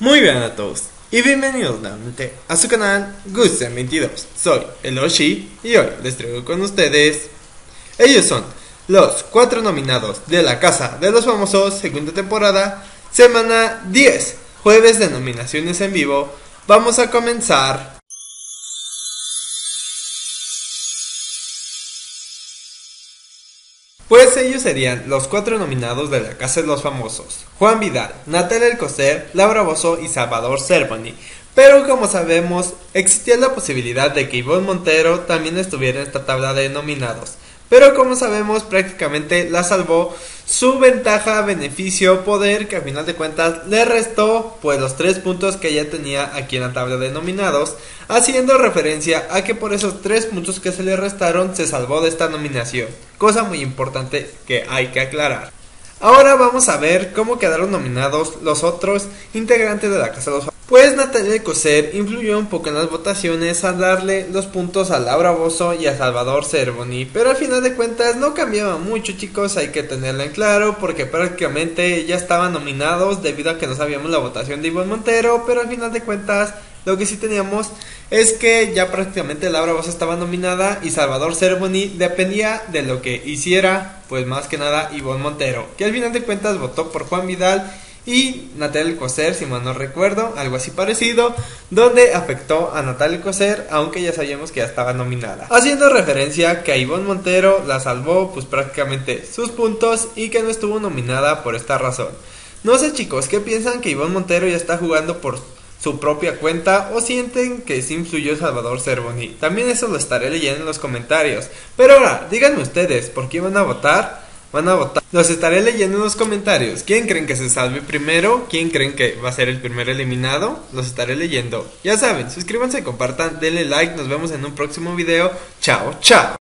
Muy bien a todos y bienvenidos nuevamente a su canal Gusten22. Soy el Oshi y hoy les traigo con ustedes. Ellos son los cuatro nominados de la Casa de los Famosos, segunda temporada, semana 10, jueves de nominaciones en vivo. Vamos a comenzar Pues ellos serían los cuatro nominados de la Casa de los Famosos: Juan Vidal, Natalia Alcocer, Laura Bozo y Salvador Cervoni. Pero como sabemos, existía la posibilidad de que Ivonne Montero también estuviera en esta tabla de nominados. Pero como sabemos, prácticamente la salvó su ventaja, beneficio, poder, que a final de cuentas le restó pues los tres puntos que ella tenía aquí en la tabla de nominados, haciendo referencia a que por esos tres puntos que se le restaron se salvó de esta nominación, cosa muy importante que hay que aclarar. Ahora vamos a ver cómo quedaron nominados los otros integrantes de la Casa de los pues Natalia Coser influyó un poco en las votaciones al darle los puntos a Laura Bozo y a Salvador Cervoni, pero al final de cuentas no cambiaba mucho chicos, hay que tenerlo en claro porque prácticamente ya estaban nominados debido a que no sabíamos la votación de Ivonne Montero, pero al final de cuentas lo que sí teníamos es que ya prácticamente Laura Bozo estaba nominada y Salvador Cervoni dependía de lo que hiciera, pues más que nada Ivonne Montero, que al final de cuentas votó por Juan Vidal y Natalia Coser, si mal no recuerdo, algo así parecido, donde afectó a Natalia Coser, aunque ya sabíamos que ya estaba nominada. Haciendo referencia que a Ivonne Montero la salvó pues prácticamente sus puntos y que no estuvo nominada por esta razón. No sé chicos, ¿qué piensan que Ivonne Montero ya está jugando por su propia cuenta o sienten que sí influyó Salvador Cervoni? También eso lo estaré leyendo en los comentarios. Pero ahora, díganme ustedes, ¿por qué van a votar? Van a votar. Los estaré leyendo en los comentarios. ¿Quién creen que se salve primero? ¿Quién creen que va a ser el primer eliminado? Los estaré leyendo. Ya saben, suscríbanse, compartan, denle like. Nos vemos en un próximo video. Chao, chao.